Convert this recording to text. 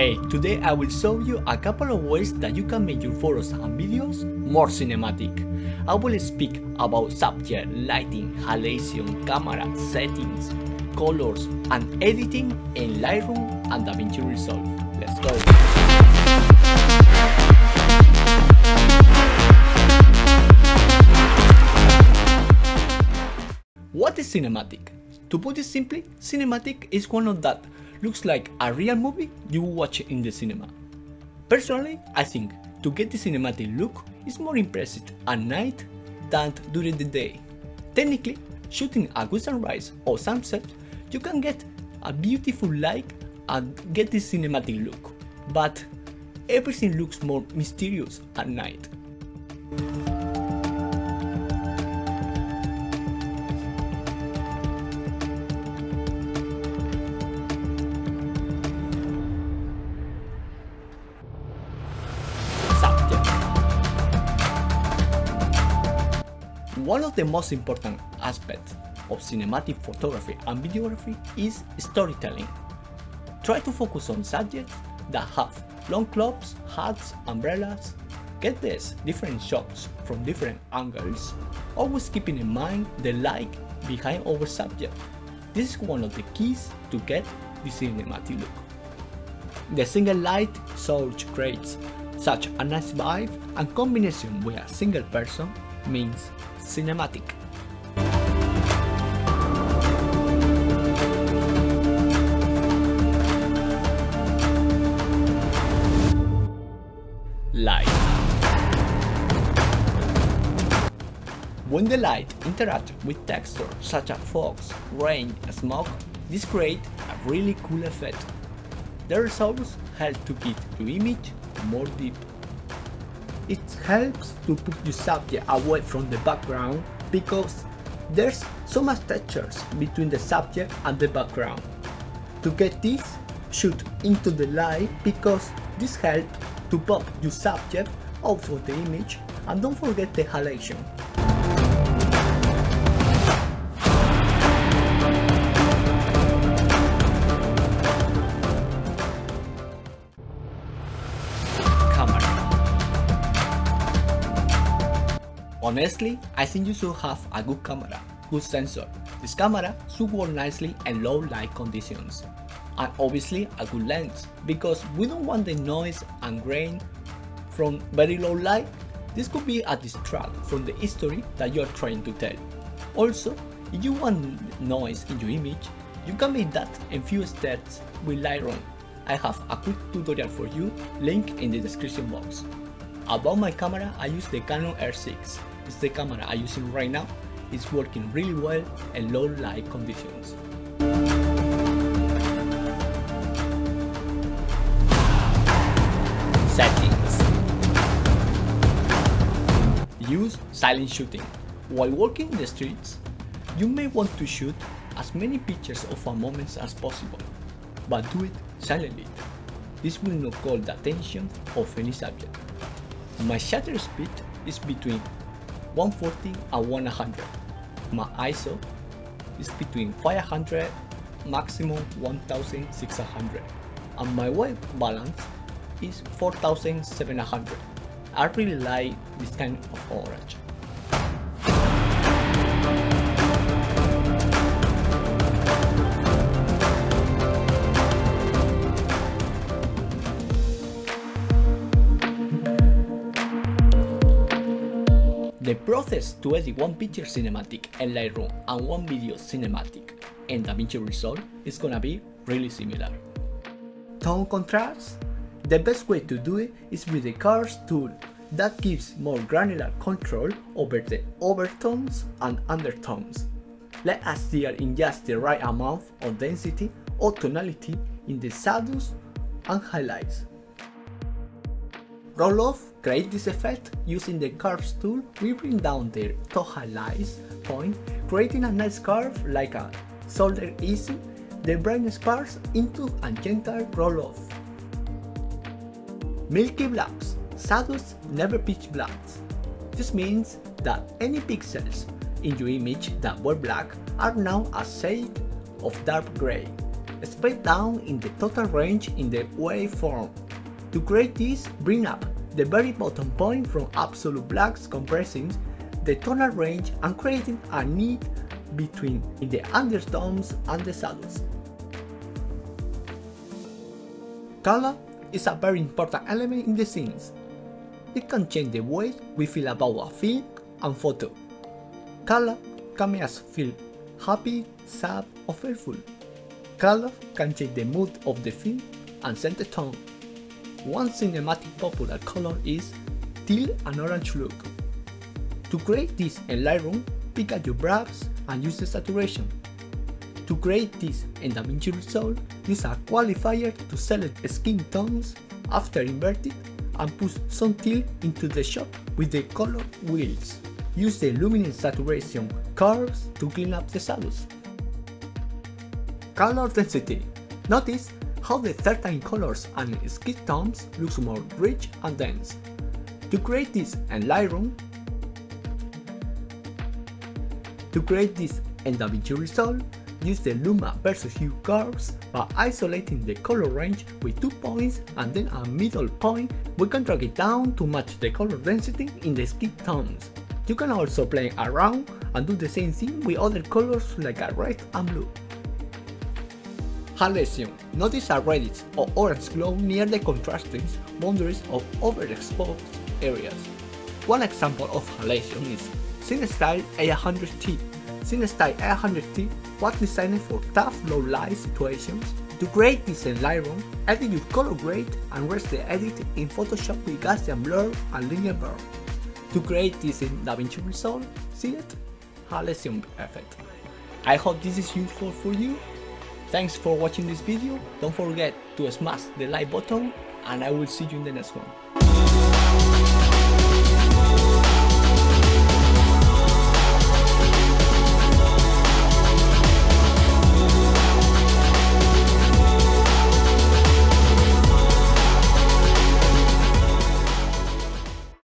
Hey, today I will show you a couple of ways that you can make your photos and videos more cinematic. I will speak about subject, lighting, halation, camera, settings, colors, and editing in Lightroom and DaVinci Resolve. Let's go! What is cinematic? To put it simply, cinematic is one of that looks like a real movie you watch in the cinema. Personally, I think to get the cinematic look is more impressive at night than during the day. Technically, shooting a good sunrise or sunset, you can get a beautiful light and get the cinematic look, but everything looks more mysterious at night. One of the most important aspects of cinematic photography and videography is storytelling. Try to focus on subjects that have long cloaks, hats, umbrellas. Get this different shots from different angles, always keeping in mind the light behind our subject. This is one of the keys to get the cinematic look. The single light source creates such a nice vibe and combination with a single person means cinematic. Light. When the light interacts with texture such as fog, rain, and smoke, this creates a really cool effect. The results help to give the image more deep. It helps to put your subject away from the background because there's so much textures between the subject and the background. To get this, shoot into the light because this helps to pop your subject out of the image and don't forget the halation. Honestly, I think you should have a good camera, good sensor. This camera should work nicely in low light conditions. And obviously a good lens, because we don't want the noise and grain from very low light. This could be a distract from the history that you are trying to tell. Also, if you want noise in your image, you can make that in few steps with Lightroom. I have a quick tutorial for you, link in the description box. About my camera, I use the Canon R6. It's the camera I'm using right now. It's working really well in low light conditions. Settings Use silent shooting. While walking in the streets, you may want to shoot as many pictures of a moment as possible, but do it silently. This will not call the attention of any subject. My shutter speed is between 140 and 100. My ISO is between 500 maximum 1600 and my white balance is 4700. I really like this kind of orange. Process to edit one picture cinematic in Lightroom and one video cinematic in DaVinci Resolve is gonna be really similar. Tone contrast? The best way to do it is with the Colors tool that gives more granular control over the overtones and undertones. Let us steer in just the right amount of density or tonality in the shadows and highlights. Roll off create this effect using the curves tool we bring down the top highlights point creating a nice curve like a shoulder easy the brightness parts into a gentle roll off. Milky blacks shadows never pitch blacks. This means that any pixels in your image that were black are now a shade of dark gray. spread down in the total range in the waveform. To create this, bring up the very bottom point from absolute blacks compressing the tonal range and creating a need between the undertones and the shadows. Color is a very important element in the scenes. It can change the way we feel about a film and photo. Color can make us feel happy, sad, or fearful. Color can change the mood of the film and set the tone. One cinematic popular color is teal and orange look. To create this in Lightroom, pick up your brush and use the saturation. To create this in DaVinci Resolve, use a qualifier to select skin tones after inverted and push some teal into the shot with the color wheels. Use the luminance saturation curves to clean up the shadows. Color density. Notice how the certain colors and skin tones looks more rich and dense. To create this in Lightroom, to create this in DaVinci Resolve, use the Luma versus Hue curves by isolating the color range with two points and then a middle point, we can drag it down to match the color density in the skin tones. You can also play around and do the same thing with other colors like a red and blue. Halation. Notice a reddish or orange glow near the contrasting boundaries of overexposed areas. One example of halation is CineStyle 800T. CineStyle 800T was designed for tough low light situations. To create this in Lightroom, edit your color grade and rest the edit in Photoshop with Gaussian blur and linear blur. To create this in DaVinci Resolve, see it? Halation effect. I hope this is useful for you Thanks for watching this video, don't forget to smash the like button and I will see you in the next one.